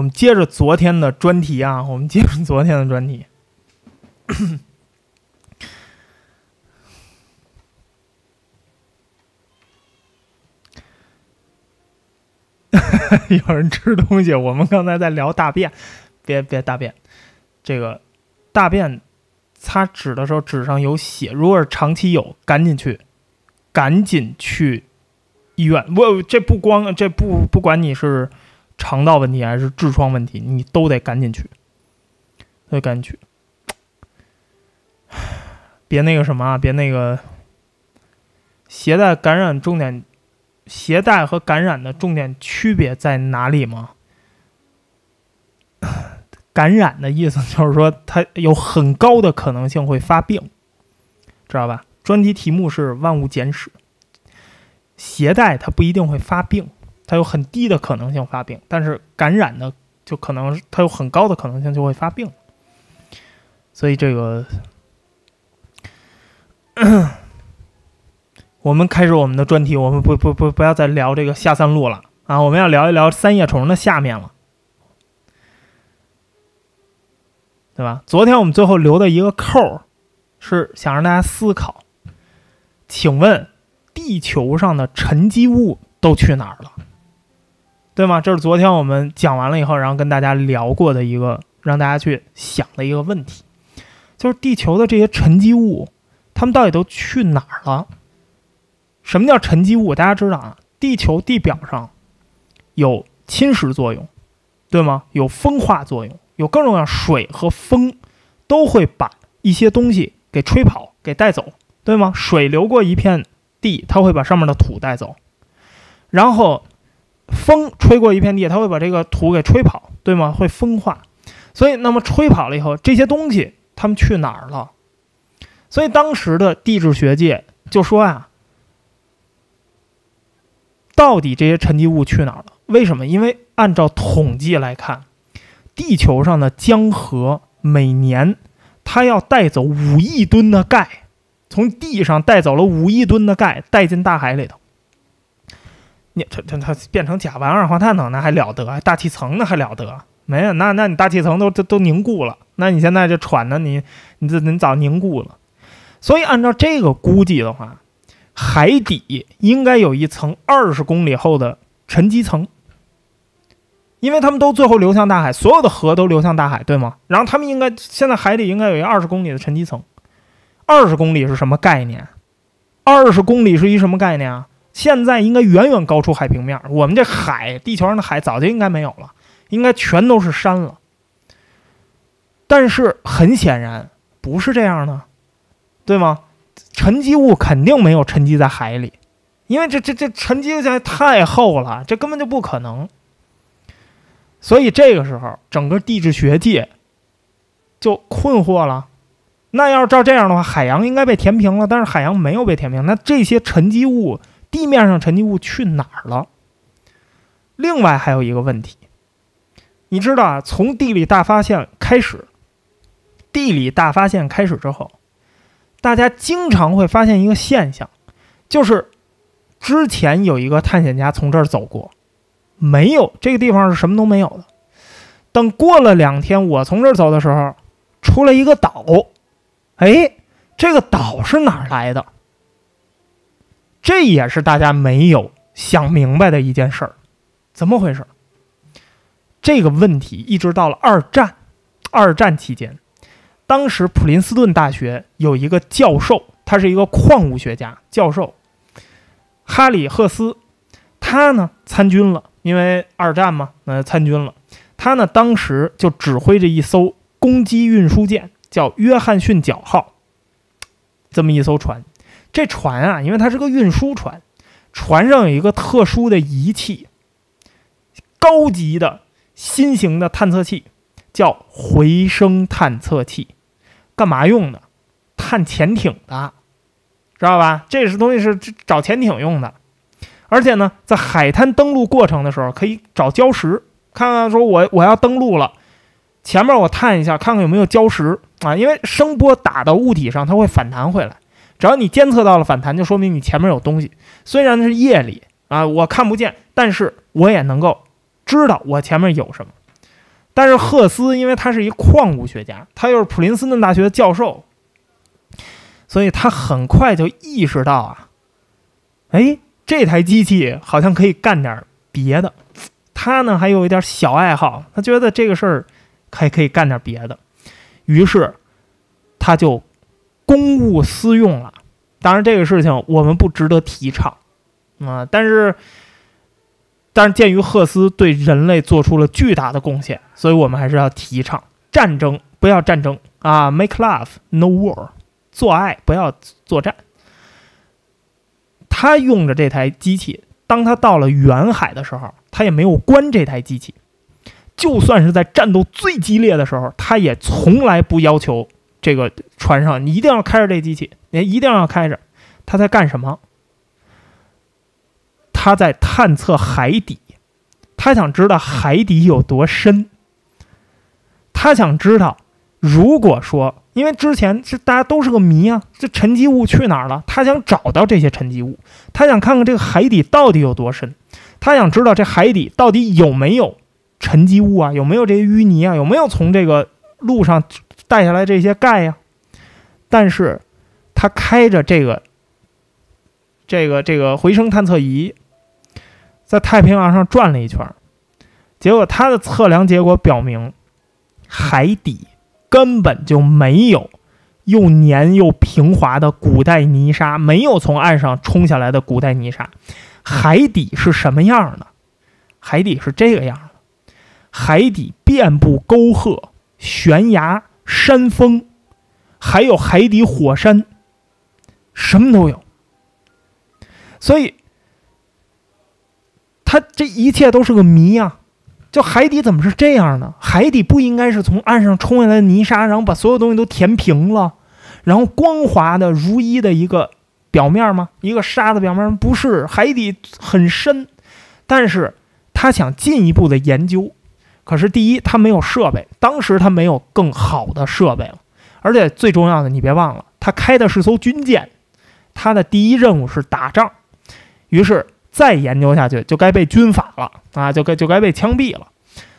我们接着昨天的专题啊，我们接着昨天的专题。有人吃东西，我们刚才在聊大便，别别大便，这个大便擦纸的时候纸上有血，如果是长期有，赶紧去，赶紧去医院。不，这不光这不不管你是肠道问题还是痔疮问题，你都得赶紧去，得赶紧去，别那个什么啊，别那个携带感染重点。携带和感染的重点区别在哪里吗？感染的意思就是说，它有很高的可能性会发病，知道吧？专题题目是万物简史。携带它不一定会发病，它有很低的可能性发病，但是感染的就可能它有很高的可能性就会发病。所以这个。我们开始我们的专题，我们不不不不要再聊这个下三路了啊！我们要聊一聊三叶虫的下面了，对吧？昨天我们最后留的一个扣儿，是想让大家思考：请问地球上的沉积物都去哪儿了？对吗？这是昨天我们讲完了以后，然后跟大家聊过的一个让大家去想的一个问题，就是地球的这些沉积物，它们到底都去哪儿了？什么叫沉积物？大家知道啊，地球地表上有侵蚀作用，对吗？有风化作用，有各种各样水和风都会把一些东西给吹跑、给带走，对吗？水流过一片地，它会把上面的土带走，然后风吹过一片地，它会把这个土给吹跑，对吗？会风化，所以那么吹跑了以后，这些东西它们去哪儿了？所以当时的地质学界就说啊。到底这些沉积物去哪儿了？为什么？因为按照统计来看，地球上的江河每年它要带走五亿吨的钙，从地上带走了五亿吨的钙，带进大海里头。它它它变成甲烷二氧化碳了，那还了得？大气层那还了得？没有，那那你大气层都都都凝固了，那你现在这喘的你你这你早凝固了。所以按照这个估计的话。海底应该有一层二十公里厚的沉积层，因为他们都最后流向大海，所有的河都流向大海，对吗？然后他们应该现在海底应该有一二十公里的沉积层，二十公里是什么概念？二十公里是一什么概念啊？现在应该远远高出海平面，我们这海，地球上的海早就应该没有了，应该全都是山了。但是很显然不是这样的，对吗？沉积物肯定没有沉积在海里，因为这这这沉积在太厚了，这根本就不可能。所以这个时候，整个地质学界就困惑了。那要是照这样的话，海洋应该被填平了，但是海洋没有被填平。那这些沉积物，地面上沉积物去哪儿了？另外还有一个问题，你知道啊，从地理大发现开始，地理大发现开始之后。大家经常会发现一个现象，就是之前有一个探险家从这儿走过，没有这个地方是什么都没有的。等过了两天，我从这儿走的时候，出来一个岛，哎，这个岛是哪儿来的？这也是大家没有想明白的一件事儿，怎么回事？这个问题一直到了二战，二战期间。当时普林斯顿大学有一个教授，他是一个矿物学家教授，哈里赫斯，他呢参军了，因为二战嘛，呃参军了。他呢当时就指挥着一艘攻击运输舰，叫约翰逊角号，这么一艘船。这船啊，因为它是个运输船，船上有一个特殊的仪器，高级的新型的探测器，叫回声探测器。干嘛用的？探潜艇的，知道吧？这是东西是找潜艇用的，而且呢，在海滩登陆过程的时候，可以找礁石，看看说我我要登陆了，前面我探一下，看看有没有礁石啊？因为声波打到物体上，它会反弹回来，只要你监测到了反弹，就说明你前面有东西。虽然是夜里啊，我看不见，但是我也能够知道我前面有什么。但是赫斯因为他是一矿物学家，他又是普林斯顿大学的教授，所以他很快就意识到啊，哎，这台机器好像可以干点别的。他呢还有一点小爱好，他觉得这个事儿还可以干点别的，于是他就公务私用了。当然，这个事情我们不值得提倡啊，但是。但是，鉴于赫斯对人类做出了巨大的贡献，所以我们还是要提倡战争，不要战争啊！Make love, no war，做爱不要作战。他用着这台机器，当他到了远海的时候，他也没有关这台机器。就算是在战斗最激烈的时候，他也从来不要求这个船上你一定要开着这机器，你一定要开着。他在干什么？他在探测海底，他想知道海底有多深。他想知道，如果说，因为之前是大家都是个谜啊，这沉积物去哪儿了？他想找到这些沉积物，他想看看这个海底到底有多深，他想知道这海底到底有没有沉积物啊，有没有这些淤泥啊，有没有从这个路上带下来这些钙呀？但是，他开着这个这个这个回声探测仪。在太平洋上转了一圈，结果他的测量结果表明，海底根本就没有又黏又平滑的古代泥沙，没有从岸上冲下来的古代泥沙。海底是什么样的？海底是这个样的，海底遍布沟壑、悬崖、山峰，还有海底火山，什么都有。所以。它这一切都是个谜呀！就海底怎么是这样呢？海底不应该是从岸上冲下来的泥沙，然后把所有东西都填平了，然后光滑的如一的一个表面吗？一个沙子表面不是，海底很深。但是他想进一步的研究，可是第一他没有设备，当时他没有更好的设备了，而且最重要的，你别忘了，他开的是艘军舰，他的第一任务是打仗，于是。再研究下去就该被军法了啊，就该就该被枪毙了。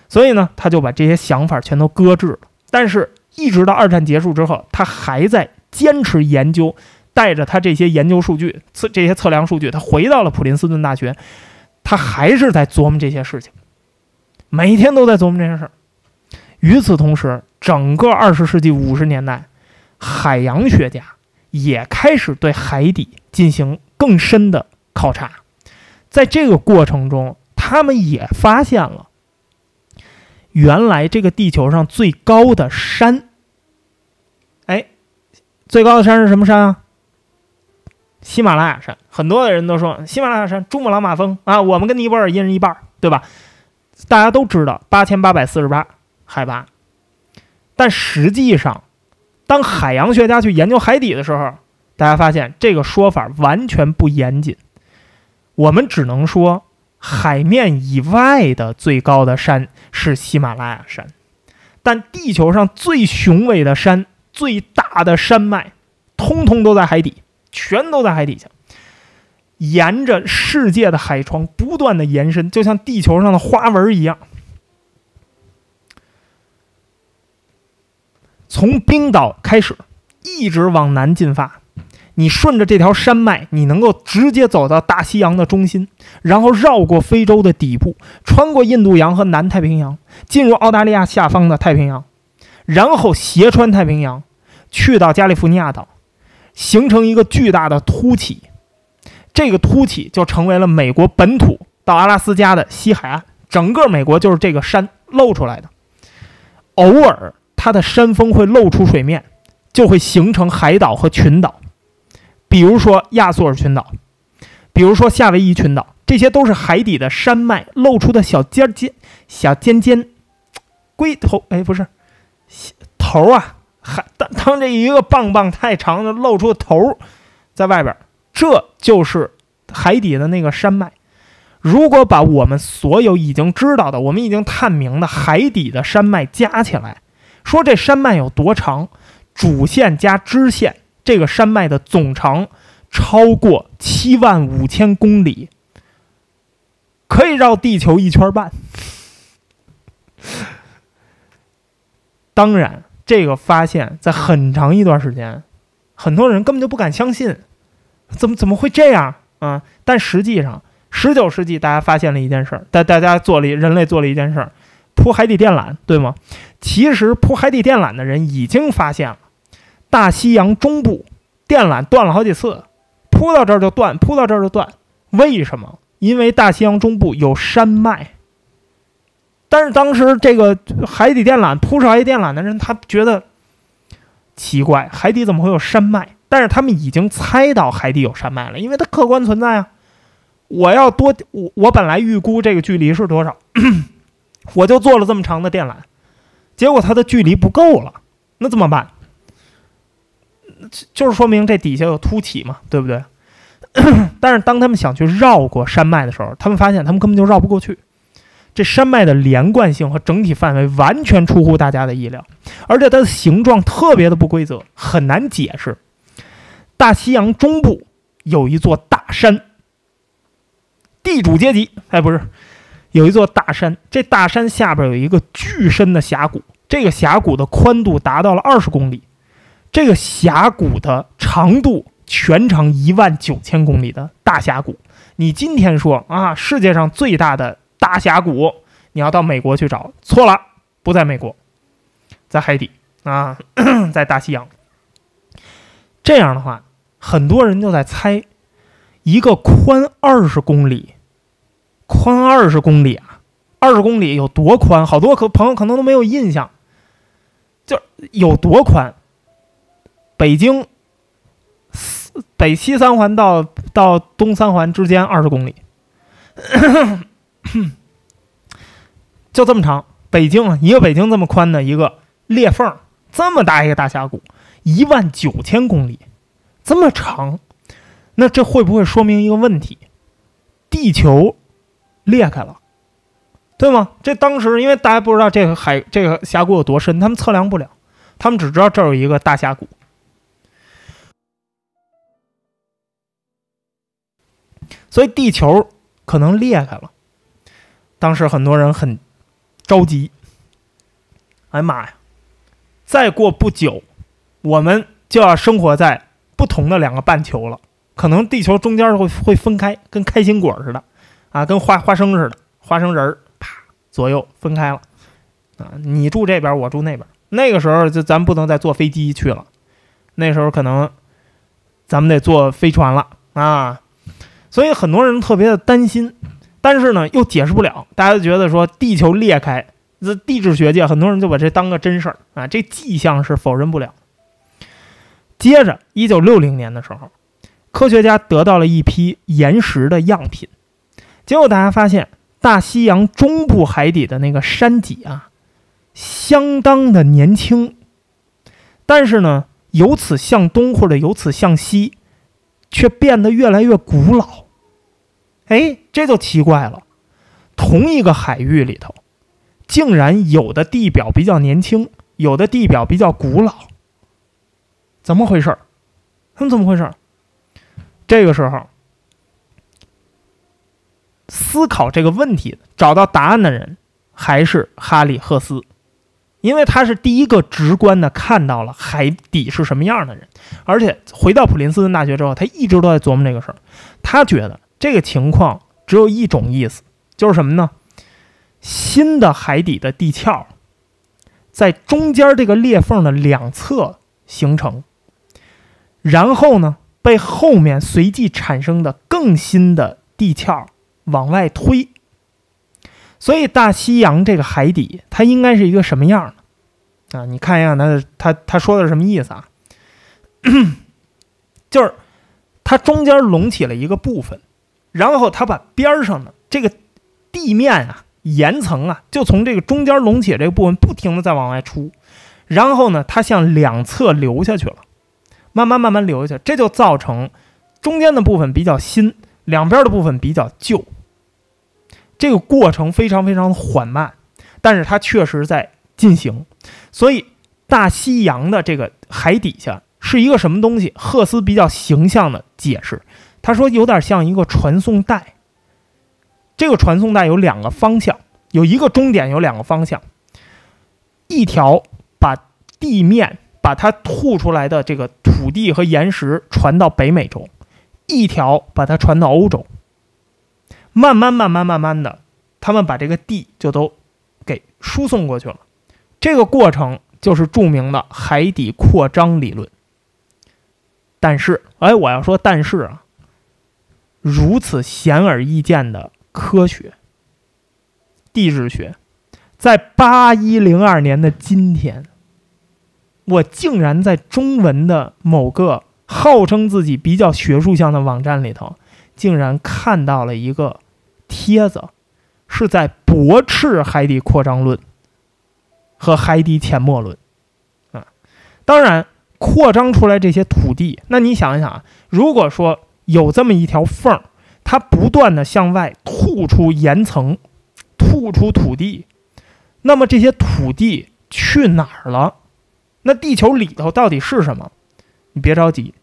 所以呢，他就把这些想法全都搁置了。但是，一直到二战结束之后，他还在坚持研究，带着他这些研究数据、测这些测量数据，他回到了普林斯顿大学，他还是在琢磨这些事情，每天都在琢磨这件事儿。与此同时，整个二十世纪五十年代，海洋学家也开始对海底进行更深的考察。在这个过程中，他们也发现了，原来这个地球上最高的山，哎，最高的山是什么山啊？喜马拉雅山。很多的人都说喜马拉雅山珠穆朗玛峰啊，我们跟尼泊尔一人一半，对吧？大家都知道八千八百四十八海拔，但实际上，当海洋学家去研究海底的时候，大家发现这个说法完全不严谨。我们只能说，海面以外的最高的山是喜马拉雅山，但地球上最雄伟的山、最大的山脉，通通都在海底，全都在海底下，沿着世界的海床不断的延伸，就像地球上的花纹一样，从冰岛开始，一直往南进发。你顺着这条山脉，你能够直接走到大西洋的中心，然后绕过非洲的底部，穿过印度洋和南太平洋，进入澳大利亚下方的太平洋，然后斜穿太平洋，去到加利福尼亚岛，形成一个巨大的凸起。这个凸起就成为了美国本土到阿拉斯加的西海岸，整个美国就是这个山露出来的。偶尔，它的山峰会露出水面，就会形成海岛和群岛。比如说亚速尔群岛，比如说夏威夷群岛，这些都是海底的山脉露出的小尖尖、小尖尖龟头。哎，不是头啊！海当当这一个棒棒太长的露出头在外边，这就是海底的那个山脉。如果把我们所有已经知道的、我们已经探明的海底的山脉加起来，说这山脉有多长，主线加支线。这个山脉的总长超过七万五千公里，可以绕地球一圈半。当然，这个发现，在很长一段时间，很多人根本就不敢相信，怎么怎么会这样啊？但实际上，十九世纪大家发现了一件事儿，大大家做了人类做了一件事儿，铺海底电缆，对吗？其实铺海底电缆的人已经发现了，大西洋中部电缆断了好几次，铺到这儿就断，铺到这儿就断，为什么？因为大西洋中部有山脉。但是当时这个海底电缆铺上海底电缆的人，他觉得奇怪，海底怎么会有山脉？但是他们已经猜到海底有山脉了，因为它客观存在啊。我要多，我我本来预估这个距离是多少，我就做了这么长的电缆，结果它的距离不够了，那怎么办？就是说明这底下有凸起嘛，对不对？但是当他们想去绕过山脉的时候，他们发现他们根本就绕不过去。这山脉的连贯性和整体范围完全出乎大家的意料，而且它的形状特别的不规则，很难解释。大西洋中部有一座大山，地主阶级哎，不是，有一座大山。这大山下边有一个巨深的峡谷，这个峡谷的宽度达到了二十公里，这个峡谷的长度全长一万九千公里的大峡谷。你今天说啊，世界上最大的。大峡谷，你要到美国去找，错了，不在美国，在海底啊，在大西洋。这样的话，很多人就在猜，一个宽二十公里，宽二十公里啊，二十公里有多宽？好多可朋友可能都没有印象，就有多宽？北京北西三环到到东三环之间二十公里。就这么长，北京，一个北京这么宽的一个裂缝，这么大一个大峡谷，一万九千公里，这么长，那这会不会说明一个问题？地球裂开了，对吗？这当时因为大家不知道这个海这个峡谷有多深，他们测量不了，他们只知道这儿有一个大峡谷，所以地球可能裂开了。当时很多人很。着急！哎呀妈呀！再过不久，我们就要生活在不同的两个半球了。可能地球中间会会分开，跟开心果似的，啊，跟花花生似的，花生仁儿啪左右分开了。啊，你住这边，我住那边。那个时候就咱不能再坐飞机去了，那时候可能咱们得坐飞船了啊。所以很多人特别的担心。但是呢，又解释不了，大家都觉得说地球裂开，这地质学界很多人就把这当个真事儿啊，这迹象是否认不了。接着，一九六零年的时候，科学家得到了一批岩石的样品，结果大家发现大西洋中部海底的那个山脊啊，相当的年轻，但是呢，由此向东或者由此向西，却变得越来越古老。哎，这就奇怪了，同一个海域里头，竟然有的地表比较年轻，有的地表比较古老，怎么回事儿？他们怎么回事儿？这个时候，思考这个问题、找到答案的人还是哈里·赫斯，因为他是第一个直观的看到了海底是什么样的人，而且回到普林斯顿大学之后，他一直都在琢磨这个事儿，他觉得。这个情况只有一种意思，就是什么呢？新的海底的地壳在中间这个裂缝的两侧形成，然后呢，被后面随即产生的更新的地壳往外推。所以，大西洋这个海底它应该是一个什么样的啊？你看一下，他他他说的是什么意思啊？就是它中间隆起了一个部分。然后它把边上的这个地面啊、岩层啊，就从这个中间隆起这个部分不停的在往外出，然后呢，它向两侧流下去了，慢慢慢慢流下去，这就造成中间的部分比较新，两边的部分比较旧。这个过程非常非常缓慢，但是它确实在进行。所以大西洋的这个海底下是一个什么东西？赫斯比较形象的解释。他说：“有点像一个传送带。这个传送带有两个方向，有一个终点，有两个方向。一条把地面把它吐出来的这个土地和岩石传到北美洲，一条把它传到欧洲，慢慢慢慢慢慢的，他们把这个地就都给输送过去了。这个过程就是著名的海底扩张理论。但是，哎，我要说，但是啊，如此显而易见的科学、地质学，在八一零二年的今天，我竟然在中文的某个号称自己比较学术向的网站里头，竟然看到了一个帖子，是在驳斥海底扩张论和海底潜没论。啊，当然。扩张出来这些土地，那你想一想啊，如果说有这么一条缝儿，它不断的向外吐出岩层，吐出土地，那么这些土地去哪儿了？那地球里头到底是什么？你别着急，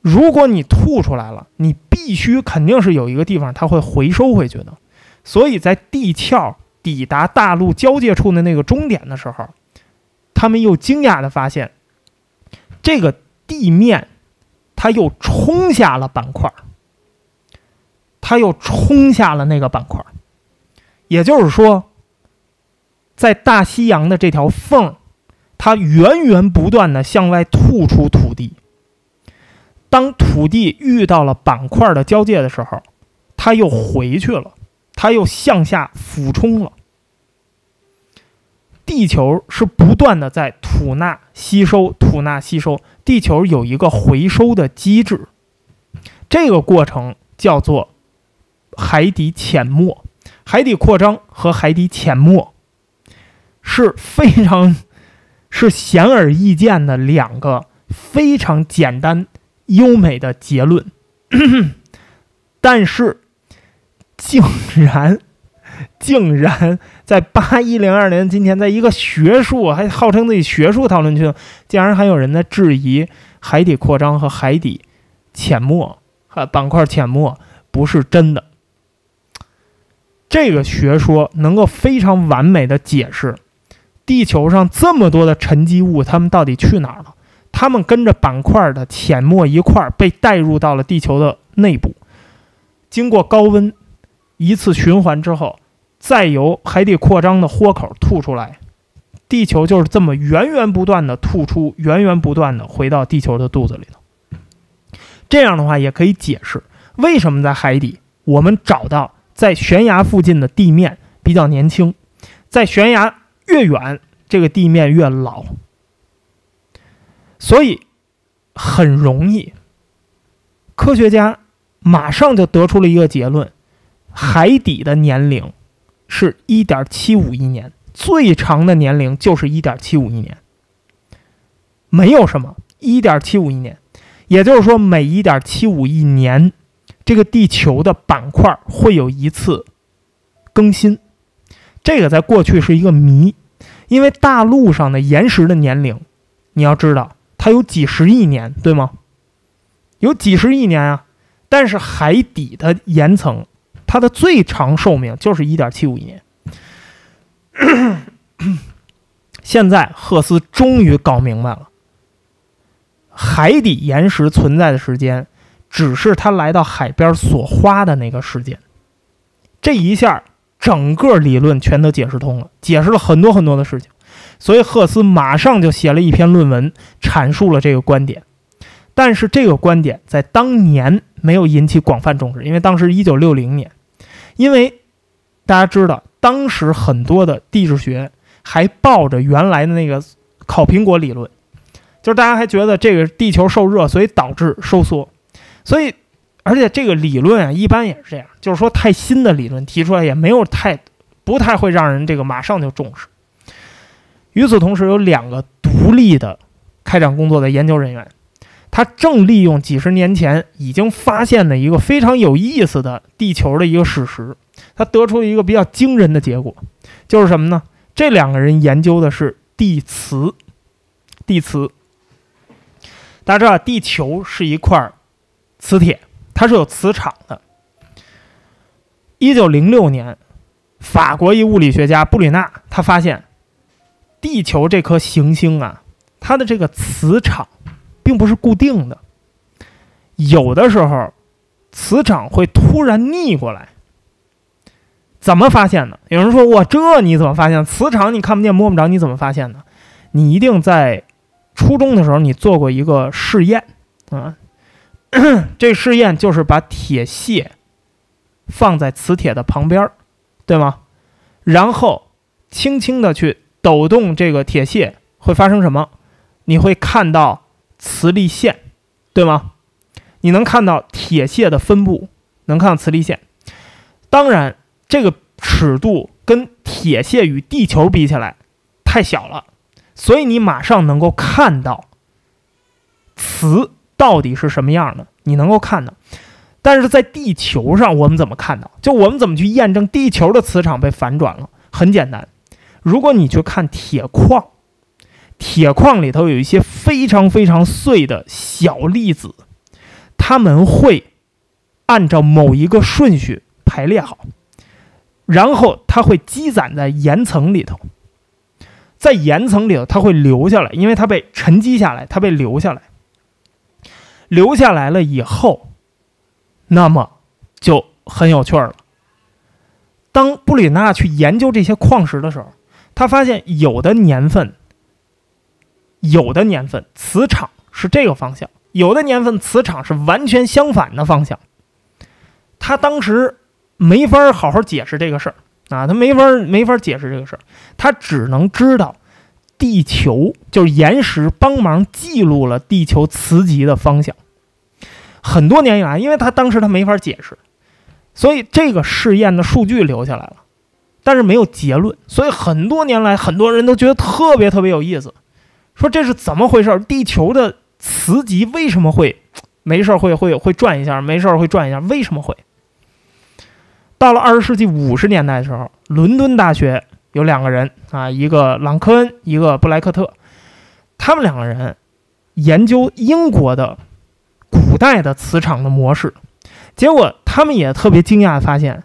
如果你吐出来了，你必须肯定是有一个地方它会回收回去的。所以在地壳抵达大陆交界处的那个终点的时候，他们又惊讶的发现。这个地面，它又冲下了板块它又冲下了那个板块也就是说，在大西洋的这条缝它源源不断的向外吐出土地。当土地遇到了板块的交界的时候，它又回去了，它又向下俯冲了。地球是不断的在吐纳吸收、吐纳吸收，地球有一个回收的机制，这个过程叫做海底潜没、海底扩张和海底潜没，是非常是显而易见的两个非常简单优美的结论，但是竟然。竟然在八一零二年今天，在一个学术还号称自己学术讨论区，竟然还有人在质疑海底扩张和海底潜没、和板块潜没不是真的。这个学说能够非常完美的解释地球上这么多的沉积物，它们到底去哪儿了？它们跟着板块的潜没一块儿被带入到了地球的内部，经过高温。一次循环之后，再由海底扩张的豁口吐出来，地球就是这么源源不断的吐出，源源不断的回到地球的肚子里头。这样的话，也可以解释为什么在海底我们找到在悬崖附近的地面比较年轻，在悬崖越远，这个地面越老。所以很容易，科学家马上就得出了一个结论。海底的年龄是一点七五亿年，最长的年龄就是一点七五亿年。没有什么一点七五亿年，也就是说，每一点七五亿年，这个地球的板块会有一次更新。这个在过去是一个谜，因为大陆上的岩石的年龄，你要知道它有几十亿年，对吗？有几十亿年啊，但是海底的岩层。它的最长寿命就是一点七五亿年。现在赫斯终于搞明白了，海底岩石存在的时间，只是他来到海边所花的那个时间。这一下，整个理论全都解释通了，解释了很多很多的事情。所以赫斯马上就写了一篇论文，阐述了这个观点。但是这个观点在当年没有引起广泛重视，因为当时一九六零年。因为大家知道，当时很多的地质学还抱着原来的那个烤苹果理论，就是大家还觉得这个地球受热，所以导致收缩。所以，而且这个理论啊，一般也是这样，就是说太新的理论提出来也没有太不太会让人这个马上就重视。与此同时，有两个独立的开展工作的研究人员。他正利用几十年前已经发现的一个非常有意思的地球的一个事实，他得出了一个比较惊人的结果，就是什么呢？这两个人研究的是地磁。地磁，大家知道，地球是一块磁铁，它是有磁场的。一九零六年，法国一物理学家布里纳他发现，地球这颗行星啊，它的这个磁场并不是固定的，有的时候磁场会突然逆过来。怎么发现的？有人说我这你怎么发现？磁场你看不见摸不着，你怎么发现的？你一定在初中的时候你做过一个试验啊，这试验就是把铁屑放在磁铁的旁边，对吗？然后轻轻的去抖动这个铁屑，会发生什么？你会看到磁力线，对吗？你能看到铁屑的分布，能看到磁力线。当然。这个尺度跟铁屑与地球比起来太小了，所以你马上能够看到磁到底是什么样的，你能够看到。但是在地球上，我们怎么看到？就我们怎么去验证地球的磁场被反转了？很简单，如果你去看铁矿，铁矿里头有一些非常非常碎的小粒子，它们会按照某一个顺序排列好。然后它会积攒在岩层里头，在岩层里头它会留下来，因为它被沉积下来，它被留下来，留下来了以后，那么就很有趣了。当布里纳去研究这些矿石的时候，他发现有的年份，有的年份磁场是这个方向，有的年份磁场是完全相反的方向。他当时。没法好好解释这个事儿啊，他没法没法解释这个事儿，他只能知道地球就是岩石帮忙记录了地球磁极的方向。很多年以来，因为他当时他没法解释，所以这个试验的数据留下来了，但是没有结论。所以很多年来，很多人都觉得特别特别有意思，说这是怎么回事？地球的磁极为什么会没事会会会转一下，没事会转一下？为什么会？到了二十世纪五十年代的时候，伦敦大学有两个人啊，一个朗科恩，一个布莱克特，他们两个人研究英国的古代的磁场的模式，结果他们也特别惊讶，发现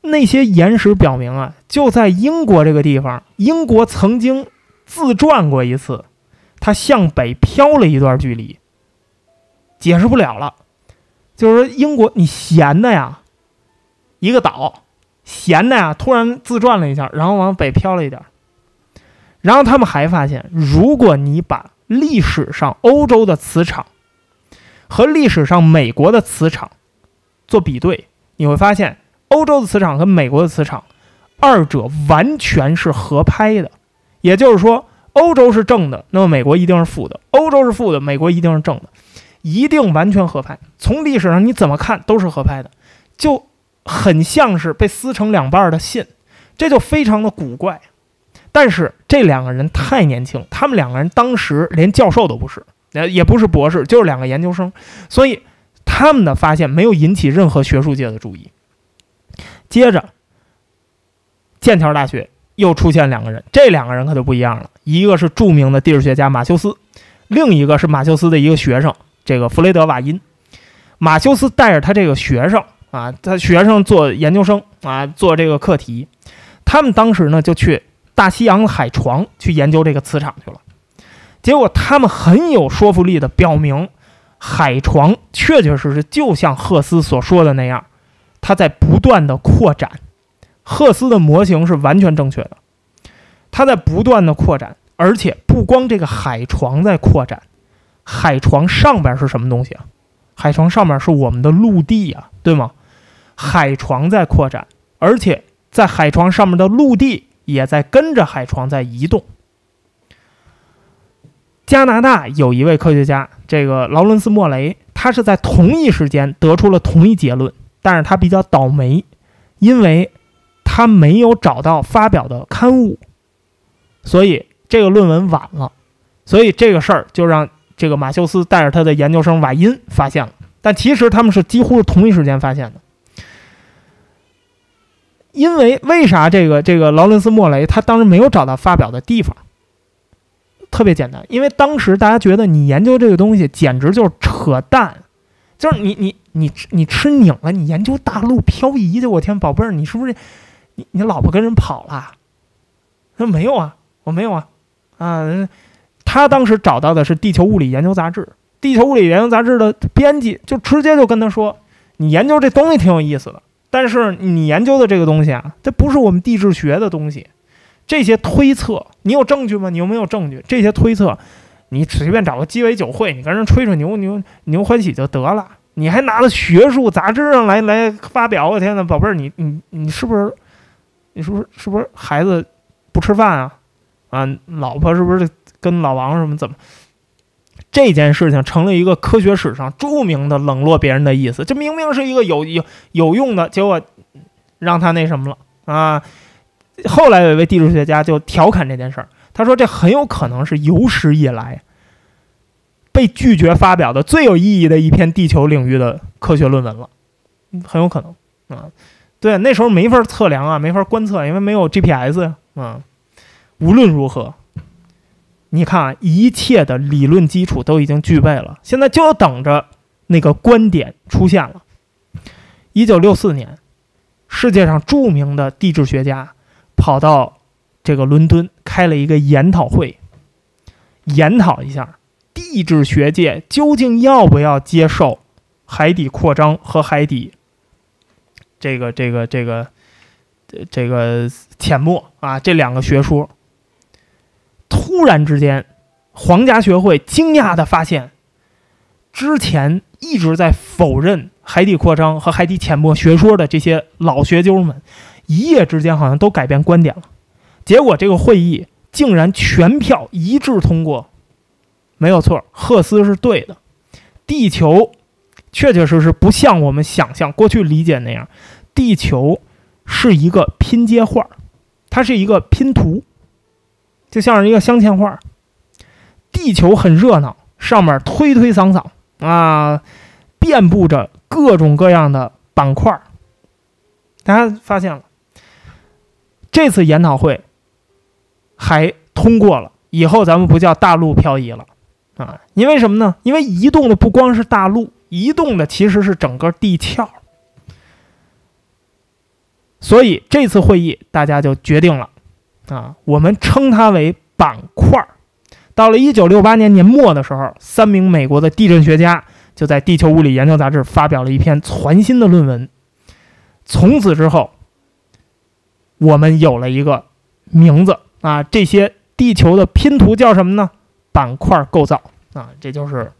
那些岩石表明啊，就在英国这个地方，英国曾经自转过一次，它向北飘了一段距离，解释不了了，就是说英国你闲的呀。一个岛，闲的呀，突然自转了一下，然后往北飘了一点。然后他们还发现，如果你把历史上欧洲的磁场和历史上美国的磁场做比对，你会发现欧洲的磁场和美国的磁场，二者完全是合拍的。也就是说，欧洲是正的，那么美国一定是负的；欧洲是负的，美国一定是正的，一定完全合拍。从历史上你怎么看都是合拍的，就。很像是被撕成两半的信，这就非常的古怪。但是这两个人太年轻，他们两个人当时连教授都不是，呃，也不是博士，就是两个研究生，所以他们的发现没有引起任何学术界的注意。接着，剑桥大学又出现两个人，这两个人可就不一样了，一个是著名的地质学家马修斯，另一个是马修斯的一个学生，这个弗雷德瓦因。马修斯带着他这个学生。啊，他学生做研究生啊，做这个课题，他们当时呢就去大西洋海床去研究这个磁场去了。结果他们很有说服力的表明，海床确确实实就像赫斯所说的那样，它在不断的扩展。赫斯的模型是完全正确的，它在不断的扩展，而且不光这个海床在扩展，海床上边是什么东西啊？海床上面是我们的陆地呀，对吗？海床在扩展，而且在海床上面的陆地也在跟着海床在移动。加拿大有一位科学家，这个劳伦斯·莫雷，他是在同一时间得出了同一结论，但是他比较倒霉，因为他没有找到发表的刊物，所以这个论文晚了，所以这个事儿就让这个马修斯带着他的研究生瓦因发现了，但其实他们是几乎是同一时间发现的。因为为啥这个这个劳伦斯·莫雷他当时没有找到发表的地方？特别简单，因为当时大家觉得你研究这个东西简直就是扯淡，就是你你你你吃拧了，你研究大陆漂移的，我天，宝贝儿，你是不是你你老婆跟人跑了？他说没有啊，我没有啊，啊。他当时找到的是《地球物理研究杂志》，《地球物理研究杂志》的编辑就直接就跟他说：“你研究这东西挺有意思的，但是你研究的这个东西啊，这不是我们地质学的东西。这些推测，你有证据吗？你有没有证据？这些推测，你随便找个鸡尾酒会，你跟人吹吹牛牛牛欢喜就得了。你还拿到学术杂志上来来发表？我天呐，宝贝儿，你你你是不是？你是不是是不是孩子不吃饭啊？啊，老婆是不是？”跟老王什么怎么？这件事情成了一个科学史上著名的冷落别人的意思。这明明是一个有有有用的，结果让他那什么了啊？后来有一位地质学家就调侃这件事儿，他说这很有可能是有史以来被拒绝发表的最有意义的一篇地球领域的科学论文了，很有可能啊。对，那时候没法测量啊，没法观测，因为没有 GPS 呀。啊，无论如何。你看啊，一切的理论基础都已经具备了，现在就等着那个观点出现了。一九六四年，世界上著名的地质学家跑到这个伦敦开了一个研讨会，研讨一下地质学界究竟要不要接受海底扩张和海底这个这个这个这个潜没啊这两个学说。突然之间，皇家学会惊讶地发现，之前一直在否认海底扩张和海底潜没学说的这些老学究们，一夜之间好像都改变观点了。结果这个会议竟然全票一致通过，没有错，赫斯是对的。地球确确实实不像我们想象、过去理解那样，地球是一个拼接画，它是一个拼图。就像是一个镶嵌画，地球很热闹，上面推推搡搡啊，遍布着各种各样的板块。大家发现了，这次研讨会还通过了，以后咱们不叫大陆漂移了啊，因为什么呢？因为移动的不光是大陆，移动的其实是整个地壳。所以这次会议大家就决定了。啊，我们称它为板块儿。到了一九六八年年末的时候，三名美国的地震学家就在《地球物理研究杂志》发表了一篇全新的论文。从此之后，我们有了一个名字啊，这些地球的拼图叫什么呢？板块构造啊，这就是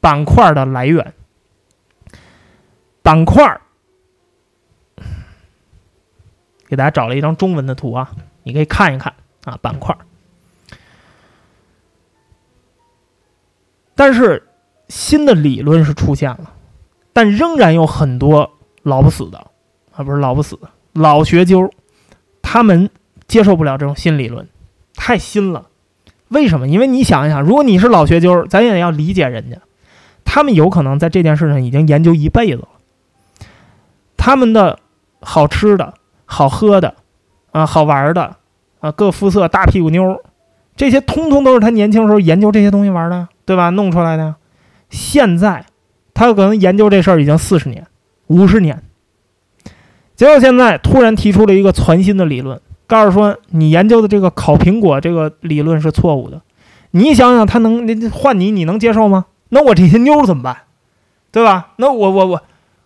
板块的来源。板块。给大家找了一张中文的图啊，你可以看一看啊，板块。但是新的理论是出现了，但仍然有很多老不死的啊，不是老不死，老学究，他们接受不了这种新理论，太新了。为什么？因为你想一想，如果你是老学究，咱也要理解人家，他们有可能在这件事上已经研究一辈子了，他们的好吃的。好喝的，啊，好玩的，啊，各肤色大屁股妞，这些通通都是他年轻时候研究这些东西玩的，对吧？弄出来的。现在他可能研究这事儿已经四十年、五十年，结果现在突然提出了一个全新的理论，告诉说你研究的这个烤苹果这个理论是错误的。你想想，他能换你，你能接受吗？那我这些妞怎么办？对吧？那我我我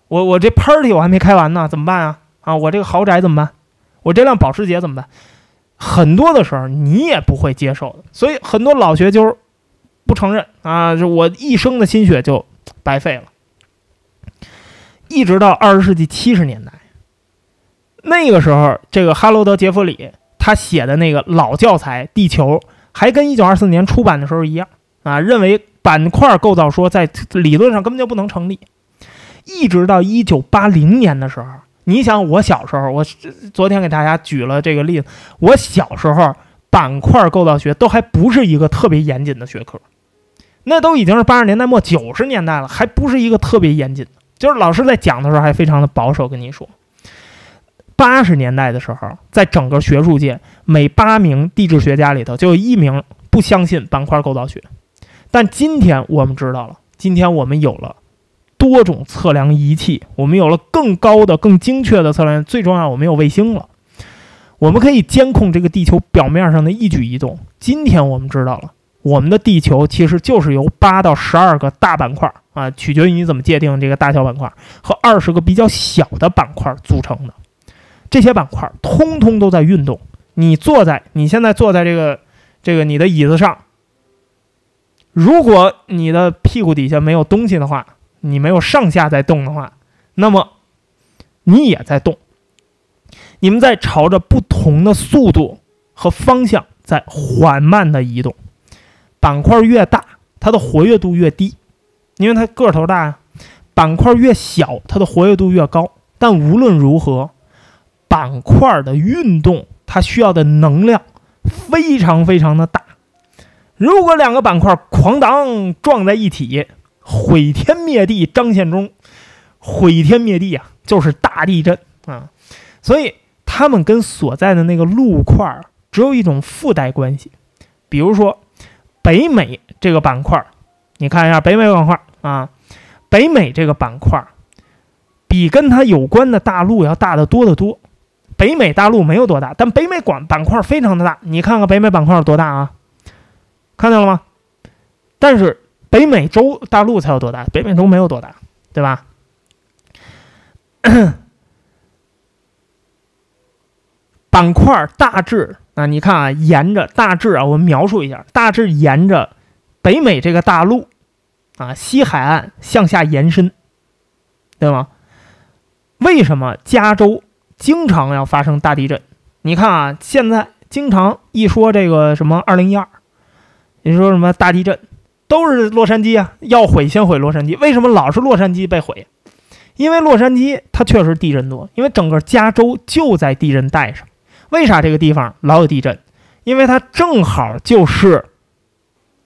我我这 party 我还没开完呢，怎么办啊？啊，我这个豪宅怎么办？我这辆保时捷怎么办？很多的时候你也不会接受的，所以很多老学究不承认啊，就我一生的心血就白费了。一直到二十世纪七十年代，那个时候，这个哈罗德·杰弗里他写的那个老教材《地球》，还跟一九二四年出版的时候一样啊，认为板块构造说在理论上根本就不能成立。一直到一九八零年的时候。你想，我小时候，我昨天给大家举了这个例子。我小时候，板块构造学都还不是一个特别严谨的学科，那都已经是八十年代末九十年代了，还不是一个特别严谨的。就是老师在讲的时候还非常的保守。跟你说，八十年代的时候，在整个学术界，每八名地质学家里头就有一名不相信板块构造学。但今天我们知道了，今天我们有了。多种测量仪器，我们有了更高的、更精确的测量。最重要，我们有卫星了。我们可以监控这个地球表面上的一举一动。今天我们知道了，我们的地球其实就是由八到十二个大板块啊，取决于你怎么界定这个大小板块，和二十个比较小的板块组成的。这些板块通通都在运动。你坐在你现在坐在这个这个你的椅子上，如果你的屁股底下没有东西的话，你没有上下在动的话，那么你也在动。你们在朝着不同的速度和方向在缓慢的移动。板块越大，它的活跃度越低，因为它个头大呀。板块越小，它的活跃度越高。但无论如何，板块的运动它需要的能量非常非常的大。如果两个板块哐当撞在一起，毁天灭地，张献忠，毁天灭地啊，就是大地震啊。所以。它们跟所在的那个陆块只有一种附带关系，比如说北美这个板块，你看一下北美板块啊，北美这个板块比跟它有关的大陆要大得多得多。北美大陆没有多大，但北美管板块非常的大。你看看北美板块有多大啊？看见了吗？但是北美洲大陆才有多大？北美洲没有多大，对吧？板块大致啊，你看啊，沿着大致啊，我们描述一下，大致沿着北美这个大陆啊，西海岸向下延伸，对吗？为什么加州经常要发生大地震？你看啊，现在经常一说这个什么二零一二，你说什么大地震，都是洛杉矶啊，要毁先毁洛杉矶。为什么老是洛杉矶被毁？因为洛杉矶它确实地震多，因为整个加州就在地震带上。为啥这个地方老有地震？因为它正好就是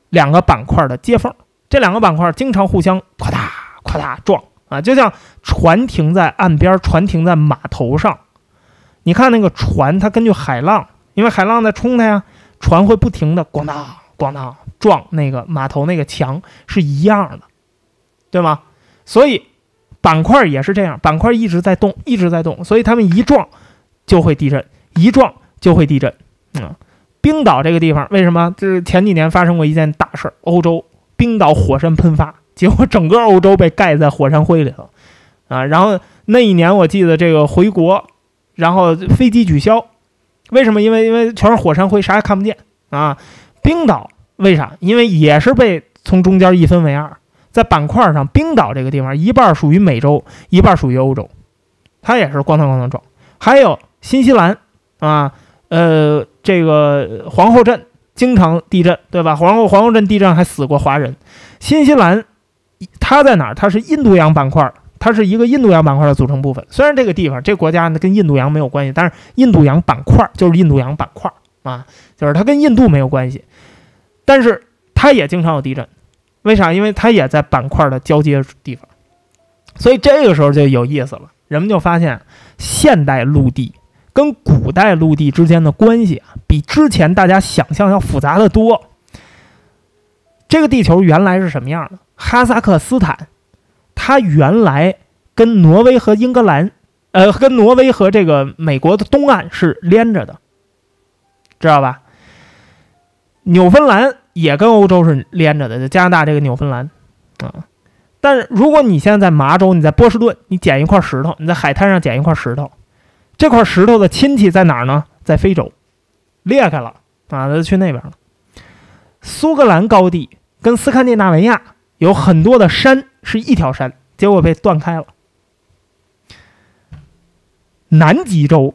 两个板块的接缝，这两个板块经常互相夸嗒夸嗒撞啊，就像船停在岸边，船停在码头上。你看那个船，它根据海浪，因为海浪在冲它呀，船会不停的咣当咣当撞那个码头那个墙，是一样的，对吗？所以板块也是这样，板块一直在动，一直在动，所以它们一撞就会地震。一撞就会地震，嗯，冰岛这个地方为什么？就是前几年发生过一件大事儿，欧洲冰岛火山喷发，结果整个欧洲被盖在火山灰里头，啊，然后那一年我记得这个回国，然后飞机取消，为什么？因为因为全是火山灰，啥也看不见啊。冰岛为啥？因为也是被从中间一分为二，在板块上，冰岛这个地方一半属于美洲，一半属于欧洲，它也是咣当咣当撞。还有新西兰。啊，呃，这个皇后镇经常地震，对吧？皇后皇后镇地震还死过华人。新西兰，它在哪儿？它是印度洋板块，它是一个印度洋板块的组成部分。虽然这个地方、这个国家呢跟印度洋没有关系，但是印度洋板块就是印度洋板块啊，就是它跟印度没有关系，但是它也经常有地震。为啥？因为它也在板块的交接地方。所以这个时候就有意思了，人们就发现现代陆地。跟古代陆地之间的关系啊，比之前大家想象要复杂的多。这个地球原来是什么样的？哈萨克斯坦，它原来跟挪威和英格兰，呃，跟挪威和这个美国的东岸是连着的，知道吧？纽芬兰也跟欧洲是连着的，就加拿大这个纽芬兰啊。但是如果你现在在麻州，你在波士顿，你捡一块石头，你在海滩上捡一块石头。这块石头的亲戚在哪儿呢？在非洲，裂开了啊，他去那边了。苏格兰高地跟斯堪的纳维亚有很多的山是一条山，结果被断开了。南极洲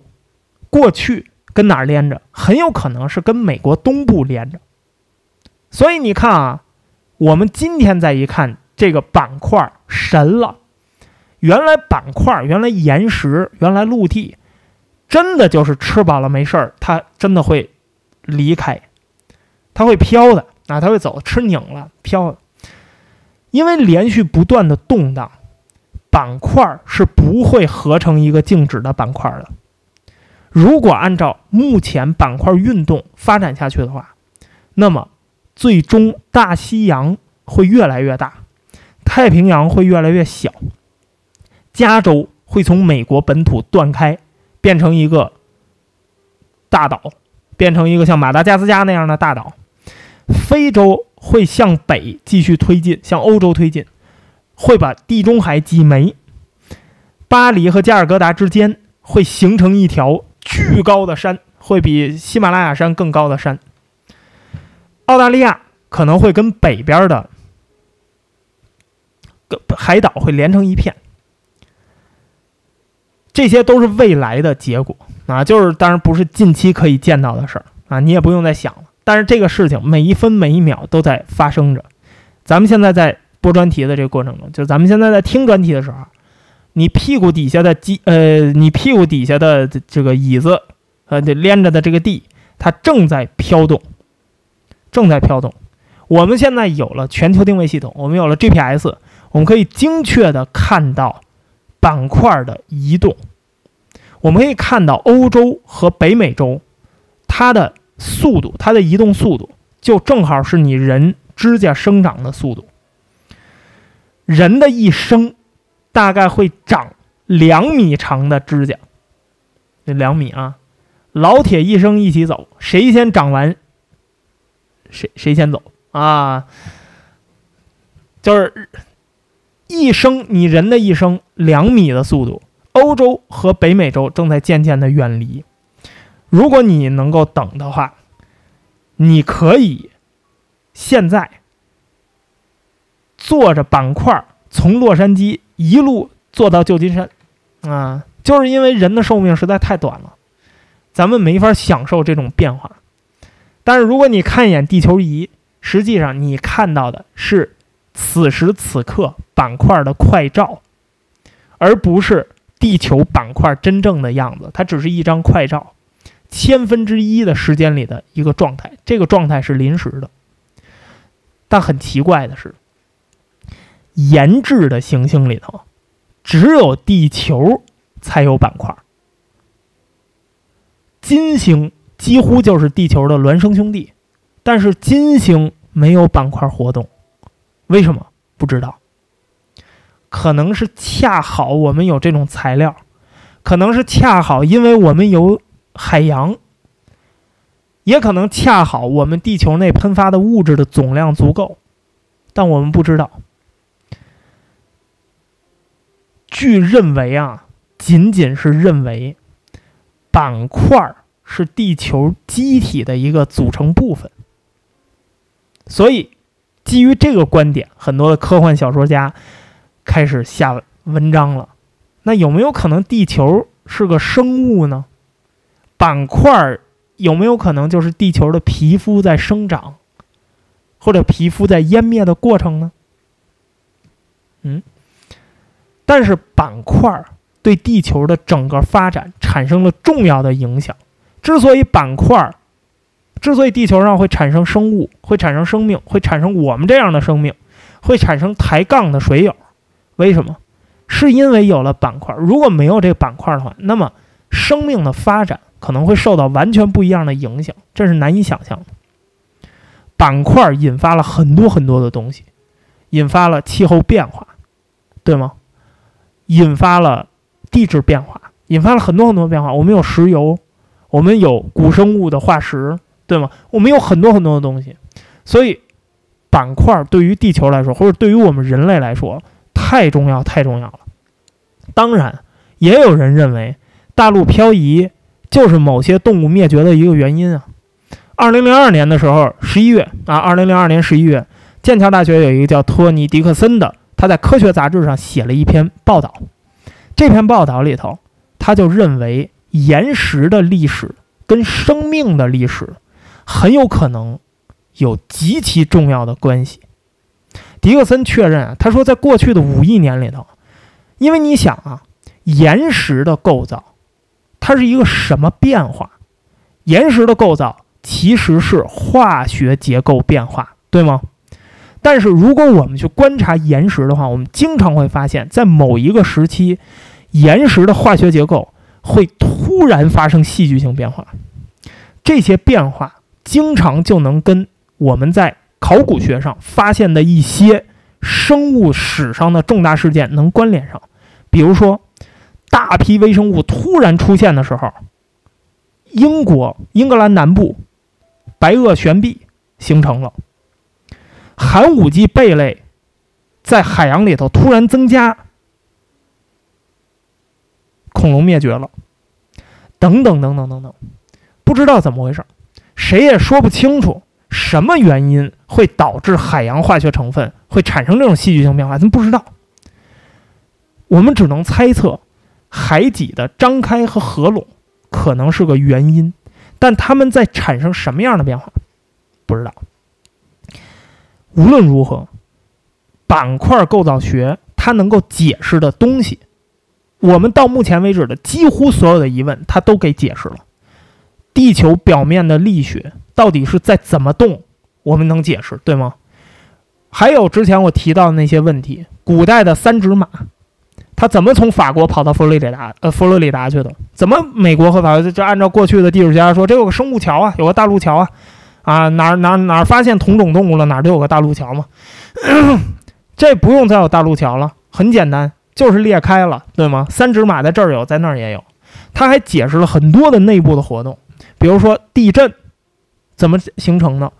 过去跟哪儿连着？很有可能是跟美国东部连着。所以你看啊，我们今天再一看这个板块神了，原来板块，原来岩石，原来陆地。真的就是吃饱了没事儿，它真的会离开，它会飘的啊，它会走，吃拧了飘。因为连续不断的动荡，板块是不会合成一个静止的板块的。如果按照目前板块运动发展下去的话，那么最终大西洋会越来越大，太平洋会越来越小，加州会从美国本土断开。变成一个大岛，变成一个像马达加斯加那样的大岛。非洲会向北继续推进，向欧洲推进，会把地中海挤没。巴黎和加尔各答之间会形成一条巨高的山，会比喜马拉雅山更高的山。澳大利亚可能会跟北边的海岛会连成一片。这些都是未来的结果啊，就是当然不是近期可以见到的事儿啊，你也不用再想了。但是这个事情每一分每一秒都在发生着。咱们现在在播专题的这个过程中，就咱们现在在听专题的时候，你屁股底下的机呃，你屁股底下的这个椅子呃，这连着的这个地，它正在飘动，正在飘动。我们现在有了全球定位系统，我们有了 GPS，我们可以精确的看到。板块的移动，我们可以看到欧洲和北美洲，它的速度，它的移动速度，就正好是你人指甲生长的速度。人的一生大概会长两米长的指甲，这两米啊，老铁一生一起走，谁先长完，谁谁先走啊，就是。一生，你人的一生两米的速度，欧洲和北美洲正在渐渐的远离。如果你能够等的话，你可以现在坐着板块从洛杉矶一路坐到旧金山，啊，就是因为人的寿命实在太短了，咱们没法享受这种变化。但是如果你看一眼地球仪，实际上你看到的是。此时此刻板块的快照，而不是地球板块真正的样子，它只是一张快照，千分之一的时间里的一个状态。这个状态是临时的，但很奇怪的是，研制的行星里头，只有地球才有板块。金星几乎就是地球的孪生兄弟，但是金星没有板块活动。为什么不知道？可能是恰好我们有这种材料，可能是恰好因为我们有海洋，也可能恰好我们地球内喷发的物质的总量足够，但我们不知道。据认为啊，仅仅是认为，板块是地球机体的一个组成部分，所以。基于这个观点，很多的科幻小说家开始下文章了。那有没有可能地球是个生物呢？板块有没有可能就是地球的皮肤在生长，或者皮肤在湮灭的过程呢？嗯，但是板块对地球的整个发展产生了重要的影响。之所以板块，之所以地球上会产生生物，会产生生命，会产生我们这样的生命，会产生抬杠的水友，为什么？是因为有了板块。如果没有这个板块的话，那么生命的发展可能会受到完全不一样的影响，这是难以想象的。板块引发了很多很多的东西，引发了气候变化，对吗？引发了地质变化，引发了很多很多变化。我们有石油，我们有古生物的化石。对吗？我们有很多很多的东西，所以板块对于地球来说，或者对于我们人类来说，太重要，太重要了。当然，也有人认为大陆漂移就是某些动物灭绝的一个原因啊。二零零二年的时候，十一月啊，二零零二年十一月，剑桥大学有一个叫托尼·迪克森的，他在科学杂志上写了一篇报道。这篇报道里头，他就认为岩石的历史跟生命的历史。很有可能有极其重要的关系。迪克森确认啊，他说，在过去的五亿年里头，因为你想啊，岩石的构造，它是一个什么变化？岩石的构造其实是化学结构变化，对吗？但是如果我们去观察岩石的话，我们经常会发现，在某一个时期，岩石的化学结构会突然发生戏剧性变化，这些变化。经常就能跟我们在考古学上发现的一些生物史上的重大事件能关联上，比如说大批微生物突然出现的时候，英国英格兰南部白垩悬臂形成了，寒武纪贝类在海洋里头突然增加，恐龙灭绝了，等等等等等等，不知道怎么回事，谁也说不清楚什么原因会导致海洋化学成分会产生这种戏剧性变化，咱不知道，我们只能猜测海脊的张开和合拢。可能是个原因，但它们在产生什么样的变化，不知道。无论如何，板块构造学它能够解释的东西，我们到目前为止的几乎所有的疑问，它都给解释了。地球表面的力学到底是在怎么动，我们能解释，对吗？还有之前我提到的那些问题，古代的三指马。他怎么从法国跑到佛罗里达呃佛罗里达去的？怎么美国和法国就按照过去的地质学家说，这有个生物桥啊，有个大陆桥啊，啊哪哪哪发现同种动物了，哪就有个大陆桥嘛。这不用再有大陆桥了，很简单，就是裂开了，对吗？三指马在这儿有，在那儿也有。他还解释了很多的内部的活动，比如说地震怎么形成的。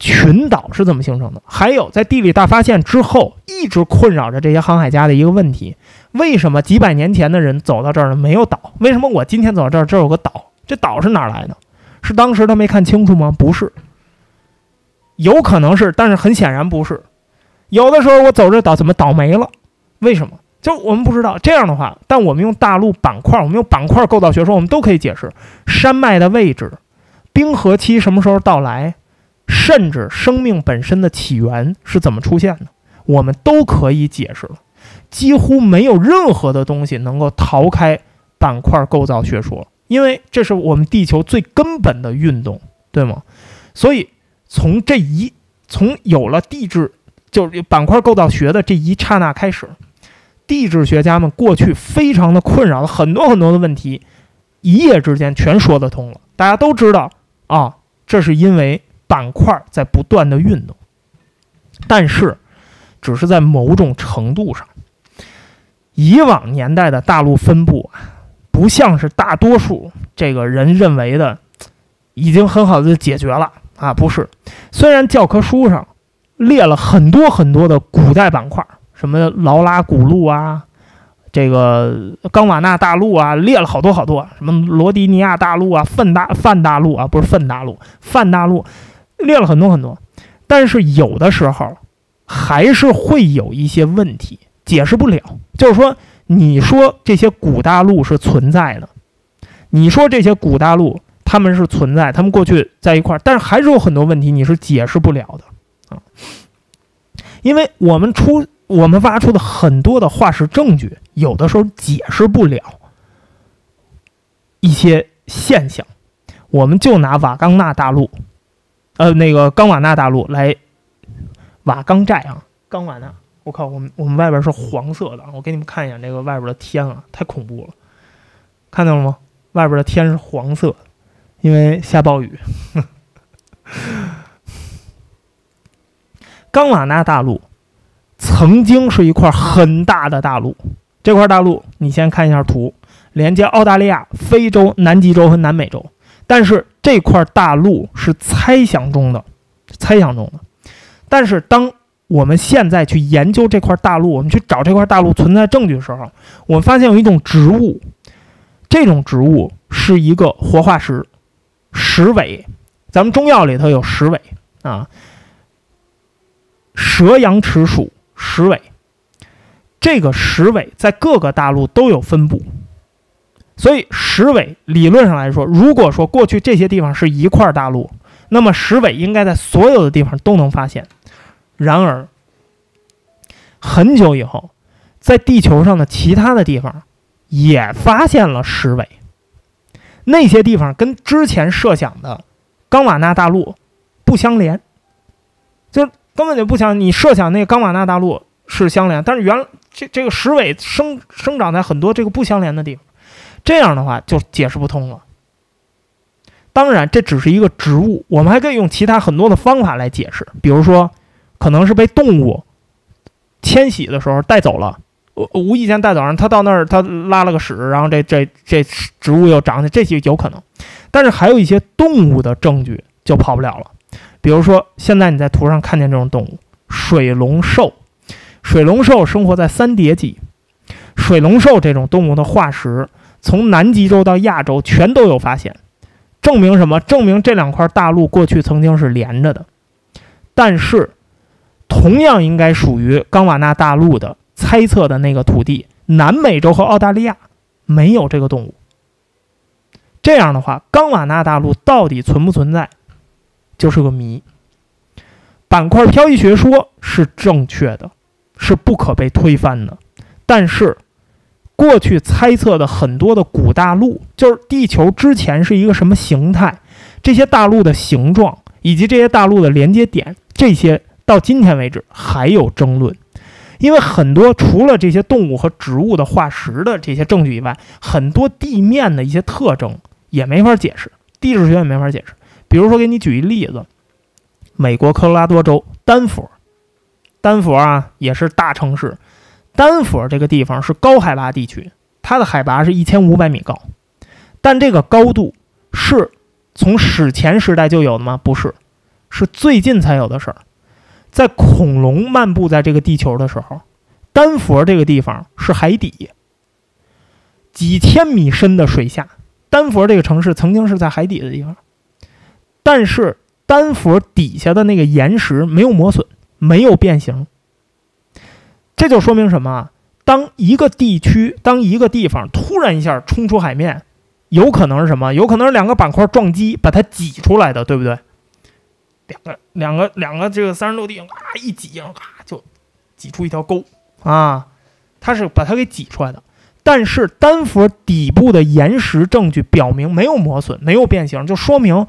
群岛是怎么形成的？还有在地理大发现之后，一直困扰着这些航海家的一个问题：为什么几百年前的人走到这儿了没有岛？为什么我今天走到这儿，这儿有个岛？这岛是哪来的？是当时他没看清楚吗？不是，有可能是，但是很显然不是。有的时候我走这岛怎么倒霉了？为什么？就我们不知道。这样的话，但我们用大陆板块，我们用板块构造学说，我们都可以解释山脉的位置，冰河期什么时候到来？甚至生命本身的起源是怎么出现的，我们都可以解释了。几乎没有任何的东西能够逃开板块构造学说，因为这是我们地球最根本的运动，对吗？所以从这一从有了地质就是板块构造学的这一刹那开始，地质学家们过去非常的困扰了很多很多的问题，一夜之间全说得通了。大家都知道啊，这是因为。板块在不断的运动，但是只是在某种程度上。以往年代的大陆分布，不像是大多数这个人认为的已经很好的解决了啊，不是。虽然教科书上列了很多很多的古代板块，什么劳拉古陆啊。这个冈瓦纳大陆啊，列了好多好多，什么罗迪尼亚大陆啊，范大范大陆啊，不是范大陆，范大陆。列了很多很多，但是有的时候还是会有一些问题解释不了。就是说，你说这些古大陆是存在的，你说这些古大陆他们是存在，他们过去在一块儿，但是还是有很多问题你是解释不了的啊，因为我们出我们挖出的很多的化石证据，有的时候解释不了一些现象。我们就拿瓦冈纳大陆。呃，那个冈瓦纳大陆来瓦冈寨啊，冈瓦纳，我靠，我们我们外边是黄色的，我给你们看一眼这个外边的天啊，太恐怖了，看到了吗？外边的天是黄色，因为下暴雨。冈瓦纳大陆曾经是一块很大的大陆，这块大陆你先看一下图，连接澳大利亚、非洲、南极洲和南美洲。但是这块大陆是猜想中的，猜想中的。但是当我们现在去研究这块大陆，我们去找这块大陆存在证据的时候，我们发现有一种植物，这种植物是一个活化石，石尾。咱们中药里头有石尾啊，蛇羊齿属石尾。这个石尾在各个大陆都有分布。所以石尾理论上来说，如果说过去这些地方是一块大陆，那么石尾应该在所有的地方都能发现。然而，很久以后，在地球上的其他的地方也发现了石尾，那些地方跟之前设想的冈瓦纳大陆不相连，就根本就不相。你设想那个冈瓦纳大陆是相连，但是原这这个石尾生生长在很多这个不相连的地方。这样的话就解释不通了。当然，这只是一个植物，我们还可以用其他很多的方法来解释，比如说，可能是被动物迁徙的时候带走了，无意间带走，了他到那儿他拉了个屎，然后这这这植物又长起，这些有可能。但是还有一些动物的证据就跑不了了。比如说，现在你在图上看见这种动物——水龙兽。水龙兽生活在三叠纪。水龙兽这种动物的化石，从南极洲到亚洲全都有发现，证明什么？证明这两块大陆过去曾经是连着的。但是，同样应该属于冈瓦纳大陆的猜测的那个土地——南美洲和澳大利亚，没有这个动物。这样的话，冈瓦纳大陆到底存不存在，就是个谜。板块漂移学说是正确的。是不可被推翻的，但是过去猜测的很多的古大陆，就是地球之前是一个什么形态，这些大陆的形状以及这些大陆的连接点，这些到今天为止还有争论，因为很多除了这些动物和植物的化石的这些证据以外，很多地面的一些特征也没法解释，地质学也没法解释。比如说，给你举一例子，美国科罗拉多州丹佛。丹佛啊，也是大城市。丹佛这个地方是高海拔地区，它的海拔是一千五百米高。但这个高度是从史前时代就有的吗？不是，是最近才有的事儿。在恐龙漫步在这个地球的时候，丹佛这个地方是海底，几千米深的水下。丹佛这个城市曾经是在海底的地方，但是丹佛底下的那个岩石没有磨损。没有变形，这就说明什么？当一个地区、当一个地方突然一下冲出海面，有可能是什么？有可能是两个板块撞击把它挤出来的，对不对？两个、两个、两个这个三十六地啊一挤，啊就挤出一条沟啊，它是把它给挤出来的。但是丹佛底部的岩石证据表明没有磨损、没有变形，就说明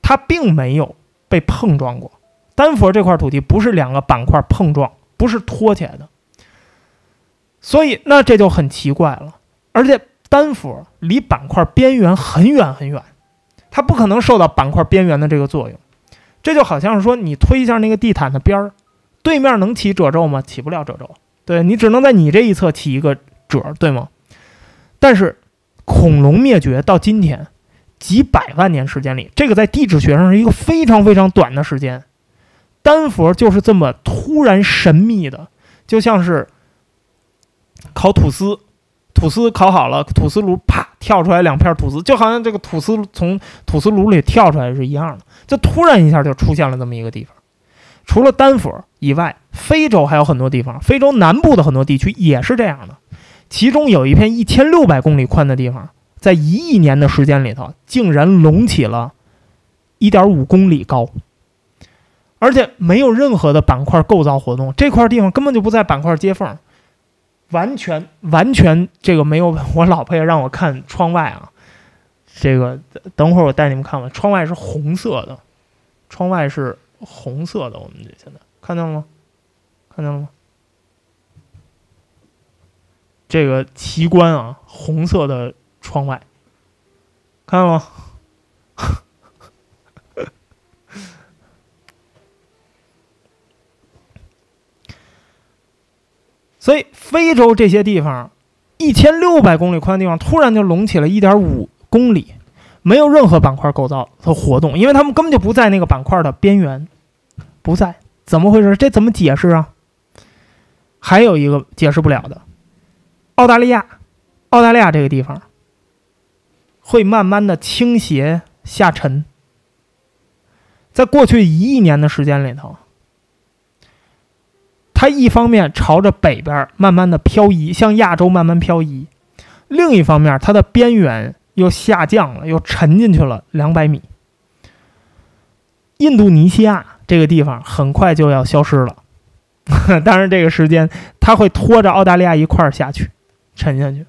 它并没有被碰撞过。丹佛这块土地不是两个板块碰撞，不是托起来的，所以那这就很奇怪了。而且丹佛离板块边缘很远很远，它不可能受到板块边缘的这个作用。这就好像是说你推一下那个地毯的边儿，对面能起褶皱吗？起不了褶皱，对你只能在你这一侧起一个褶，对吗？但是恐龙灭绝到今天几百万年时间里，这个在地质学上是一个非常非常短的时间。丹佛就是这么突然神秘的，就像是烤吐司，吐司烤好了，吐司炉啪跳出来两片吐司，就好像这个吐司从吐司炉里跳出来是一样的，就突然一下就出现了这么一个地方。除了丹佛以外，非洲还有很多地方，非洲南部的很多地区也是这样的。其中有一片一千六百公里宽的地方，在一亿年的时间里头，竟然隆起了一点五公里高。而且没有任何的板块构造活动，这块地方根本就不在板块接缝，完全完全这个没有。我老婆也让我看窗外啊，这个等会儿我带你们看吧。窗外是红色的，窗外是红色的。我们这现在看见了吗？看见了吗？这个奇观啊，红色的窗外，看到了吗？所以，非洲这些地方，一千六百公里宽的地方，突然就隆起了一点五公里，没有任何板块构造和活动，因为他们根本就不在那个板块的边缘，不在，怎么回事？这怎么解释啊？还有一个解释不了的，澳大利亚，澳大利亚这个地方会慢慢的倾斜下沉，在过去一亿年的时间里头。它一方面朝着北边慢慢的漂移，向亚洲慢慢漂移；另一方面，它的边缘又下降了，又沉进去了两百米。印度尼西亚这个地方很快就要消失了，当然这个时间它会拖着澳大利亚一块儿下去，沉下去。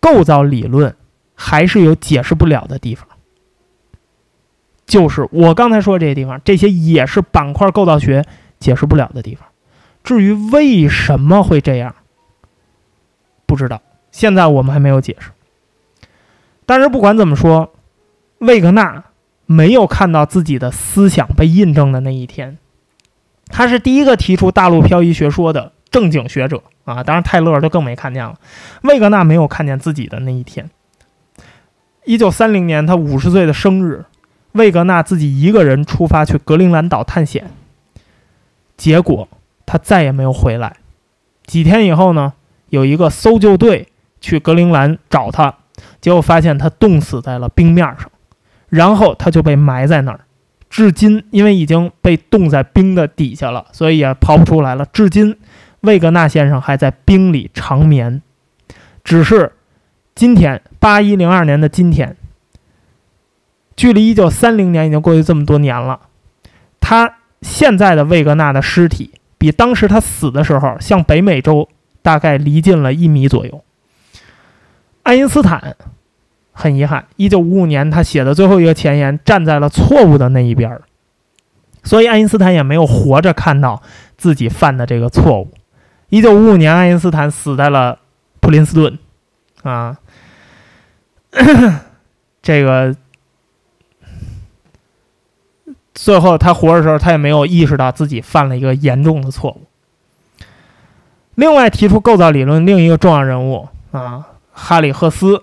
构造理论还是有解释不了的地方，就是我刚才说这些地方，这些也是板块构造学解释不了的地方。至于为什么会这样，不知道，现在我们还没有解释。但是不管怎么说，魏格纳没有看到自己的思想被印证的那一天。他是第一个提出大陆漂移学说的正经学者啊！当然，泰勒就更没看见了。魏格纳没有看见自己的那一天，一九三零年他五十岁的生日，魏格纳自己一个人出发去格陵兰岛探险，结果他再也没有回来。几天以后呢，有一个搜救队去格陵兰找他，结果发现他冻死在了冰面上，然后他就被埋在那儿。至今，因为已经被冻在冰的底下了，所以也刨不出来了。至今，魏格纳先生还在冰里长眠。只是今天，八一零二年的今天，距离一九三零年已经过去这么多年了。他现在的魏格纳的尸体，比当时他死的时候向北美洲大概离近了一米左右。爱因斯坦。很遗憾，一九五五年他写的最后一个前言站在了错误的那一边儿，所以爱因斯坦也没有活着看到自己犯的这个错误。一九五五年，爱因斯坦死在了普林斯顿，啊，这个最后他活的时候，他也没有意识到自己犯了一个严重的错误。另外，提出构造理论另一个重要人物啊，哈里赫斯。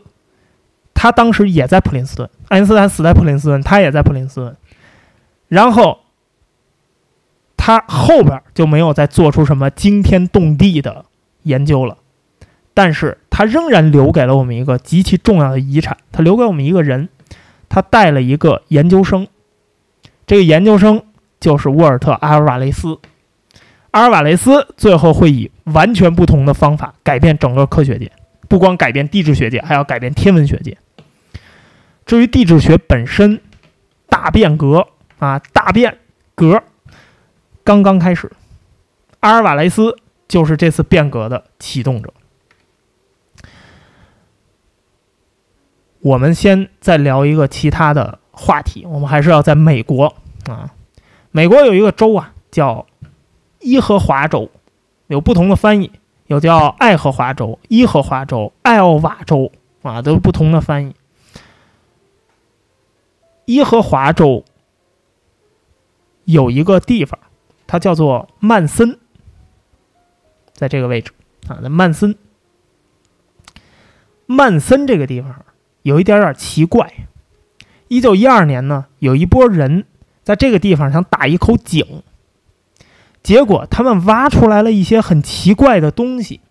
他当时也在普林斯顿，爱因斯坦死在普林斯顿，他也在普林斯顿。然后他后边就没有再做出什么惊天动地的研究了，但是他仍然留给了我们一个极其重要的遗产。他留给我们一个人，他带了一个研究生，这个研究生就是沃尔特·阿尔瓦雷斯。阿尔瓦雷斯最后会以完全不同的方法改变整个科学界，不光改变地质学界，还要改变天文学界。至于地质学本身，大变革啊，大变革刚刚开始，阿尔瓦雷斯就是这次变革的启动者。我们先再聊一个其他的话题，我们还是要在美国啊，美国有一个州啊，叫伊和华州，有不同的翻译，有叫爱荷华州、伊荷华州、爱奥瓦州啊，都是不同的翻译。伊荷华州有一个地方，它叫做曼森，在这个位置啊。那曼森，曼森这个地方有一点点奇怪。一九一二年呢，有一波人在这个地方想打一口井，结果他们挖出来了一些很奇怪的东西，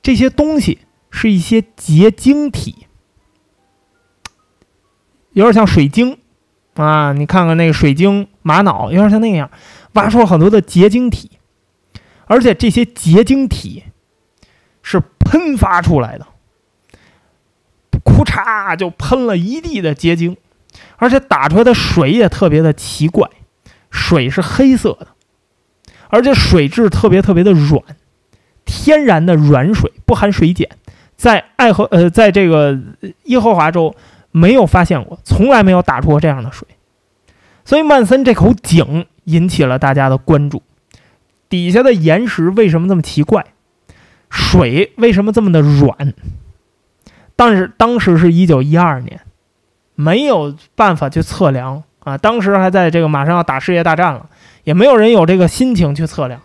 这些东西是一些结晶体，有点像水晶。啊，你看看那个水晶玛瑙，有点像那样，挖出了很多的结晶体，而且这些结晶体是喷发出来的，库嚓就喷了一地的结晶，而且打出来的水也特别的奇怪，水是黑色的，而且水质特别特别的软，天然的软水，不含水碱，在爱荷呃，在这个耶和华州。没有发现过，从来没有打出过这样的水，所以曼森这口井引起了大家的关注。底下的岩石为什么这么奇怪？水为什么这么的软？但是当时是一九一二年，没有办法去测量啊。当时还在这个马上要打世界大战了，也没有人有这个心情去测量。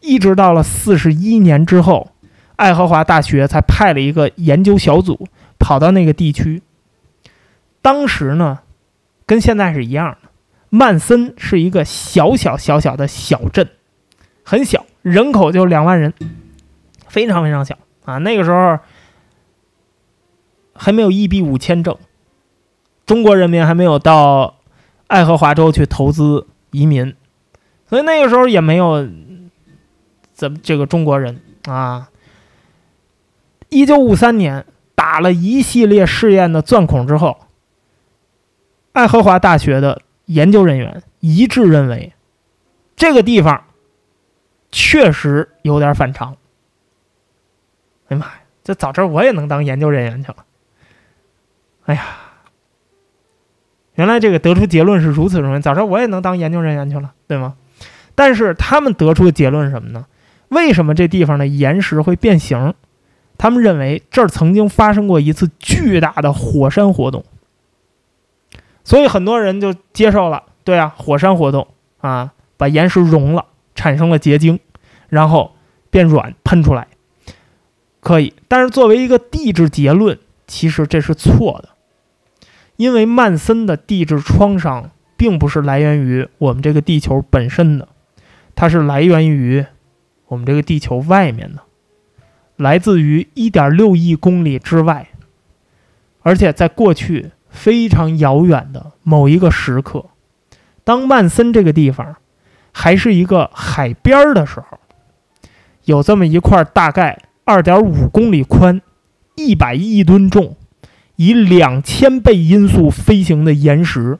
一直到了四十一年之后，爱荷华大学才派了一个研究小组跑到那个地区。当时呢，跟现在是一样的。曼森是一个小小小小的小镇，很小，人口就两万人，非常非常小啊。那个时候还没有 EB 五签证，中国人民还没有到爱荷华州去投资移民，所以那个时候也没有怎么这个中国人啊。一九五三年打了一系列试验的钻孔之后。爱荷华大学的研究人员一致认为，这个地方确实有点反常。哎呀妈呀，这早知道我也能当研究人员去了。哎呀，原来这个得出结论是如此容易，早知道我也能当研究人员去了，对吗？但是他们得出的结论是什么呢？为什么这地方的岩石会变形？他们认为这儿曾经发生过一次巨大的火山活动。所以很多人就接受了，对啊，火山活动啊，把岩石融了，产生了结晶，然后变软喷出来，可以。但是作为一个地质结论，其实这是错的。因为曼森的地质创伤并不是来源于我们这个地球本身的，它是来源于我们这个地球外面的，来自于1.6亿公里之外，而且在过去非常遥远的某一个时刻，当曼森这个地方还是一个海边的时候，有这么一块大概2.5公里宽、100亿吨重。以两千倍音速飞行的岩石，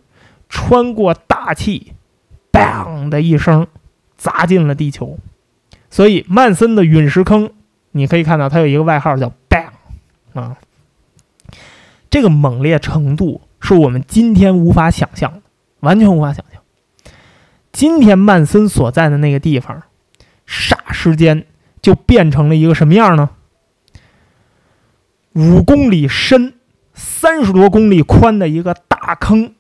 穿过大气，bang 的一声，砸进了地球。所以曼森的陨石坑，你可以看到它有一个外号叫 bang 啊。这个猛烈程度是我们今天无法想象的，完全无法想象。今天曼森所在的那个地方，霎时间就变成了一个什么样呢？五公里深。三十多公里宽的一个大坑，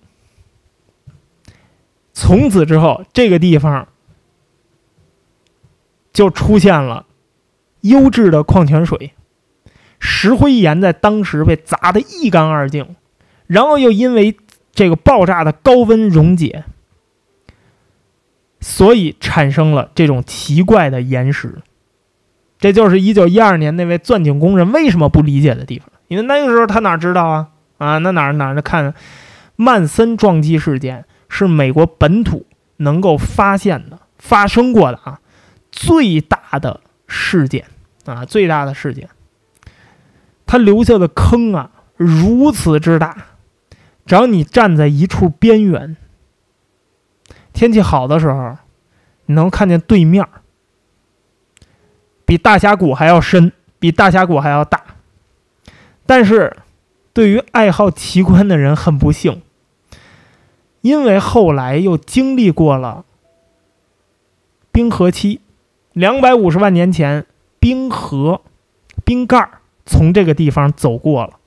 从此之后，这个地方就出现了优质的矿泉水，石灰岩在当时被砸得一干二净，然后又因为这个爆炸的高温溶解，所以产生了这种奇怪的岩石。这就是一九一二年那位钻井工人为什么不理解的地方。因为那个时候他哪知道啊啊，那哪哪的看，曼森撞击事件是美国本土能够发现的、发生过的啊最大的事件啊最大的事件。他留下的坑啊如此之大，只要你站在一处边缘，天气好的时候，你能看见对面比大峡谷还要深，比大峡谷还要大。但是，对于爱好奇观的人很不幸，因为后来又经历过了冰河期，两百五十万年前，冰河冰盖从这个地方走过了，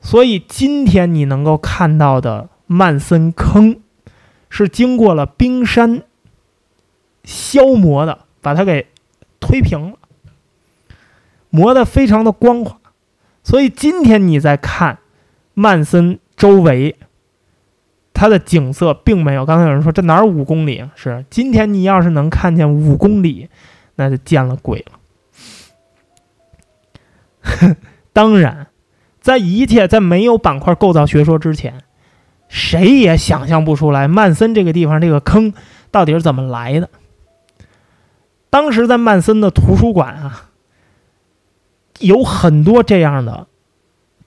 所以今天你能够看到的曼森坑，是经过了冰山消磨的，把它给推平了，磨得非常的光滑。所以今天你在看曼森周围，它的景色并没有。刚才有人说这哪儿五公里？是今天你要是能看见五公里，那就见了鬼了。当然，在一切在没有板块构造学说之前，谁也想象不出来曼森这个地方这个坑到底是怎么来的。当时在曼森的图书馆啊。有很多这样的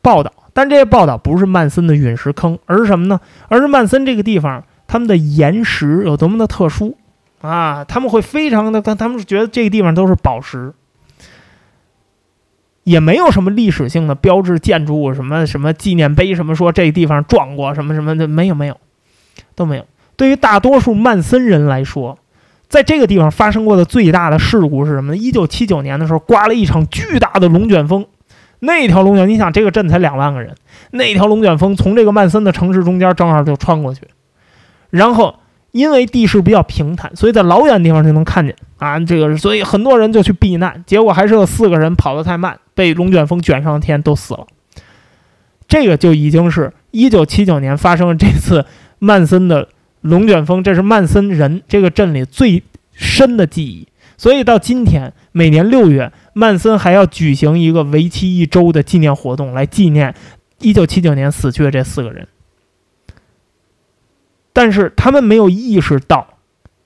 报道，但这些报道不是曼森的陨石坑，而是什么呢？而是曼森这个地方，他们的岩石有多么的特殊啊！他们会非常的，他们是觉得这个地方都是宝石，也没有什么历史性的标志建筑物，什么什么纪念碑，什么说这个地方撞过什么什么的，没有没有，都没有。对于大多数曼森人来说。在这个地方发生过的最大的事故是什么呢？一九七九年的时候，刮了一场巨大的龙卷风。那条龙卷，你想这个镇才两万个人，那条龙卷风从这个曼森的城市中间正好就穿过去。然后因为地势比较平坦，所以在老远地方就能看见啊。这个，所以很多人就去避难，结果还是有四个人跑得太慢，被龙卷风卷上天，都死了。这个就已经是一九七九年发生了这次曼森的。龙卷风，这是曼森人这个镇里最深的记忆。所以到今天，每年六月，曼森还要举行一个为期一周的纪念活动，来纪念1979年死去的这四个人。但是他们没有意识到，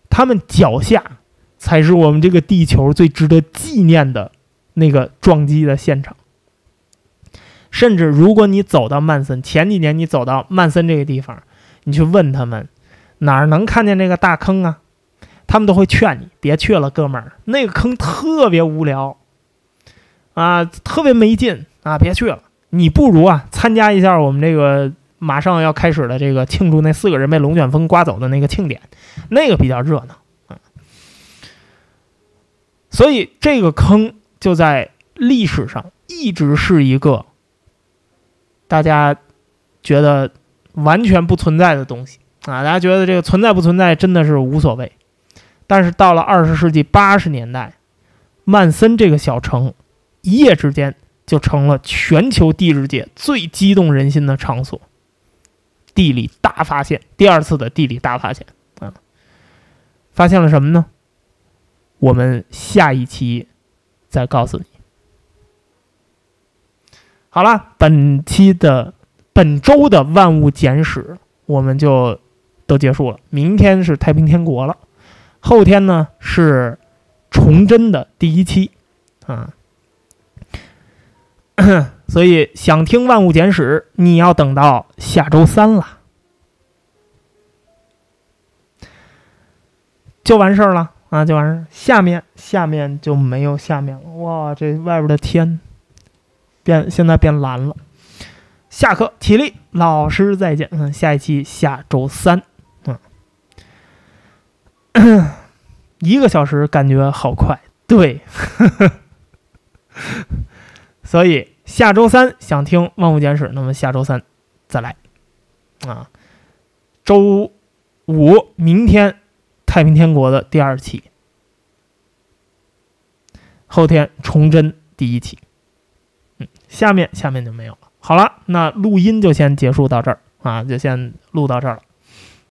他们脚下才是我们这个地球最值得纪念的那个撞击的现场。甚至如果你走到曼森，前几年你走到曼森这个地方，你去问他们。哪儿能看见那个大坑啊？他们都会劝你别去了，哥们儿，那个坑特别无聊，啊，特别没劲啊，别去了。你不如啊，参加一下我们这个马上要开始的这个庆祝那四个人被龙卷风刮走的那个庆典，那个比较热闹。嗯，所以这个坑就在历史上一直是一个大家觉得完全不存在的东西。啊，大家觉得这个存在不存在真的是无所谓，但是到了二十世纪八十年代，曼森这个小城一夜之间就成了全球地质界最激动人心的场所。地理大发现，第二次的地理大发现啊，发现了什么呢？我们下一期再告诉你。好了，本期的本周的万物简史我们就都结束了。明天是太平天国了，后天呢是崇祯的第一期啊。所以想听万物简史，你要等到下周三了，就完事儿了啊，就完事儿。下面下面就没有下面了。哇，这外边的天变现在变蓝了。下课起立，老师再见。嗯，下一期下周三。一个小时感觉好快，对。所以下周三想听《万物简史》，那么下周三再来啊。周五明天太平天国的第二期，后天崇祯第一期。嗯，下面下面就没有了。好了，那录音就先结束到这儿啊，就先录到这儿了。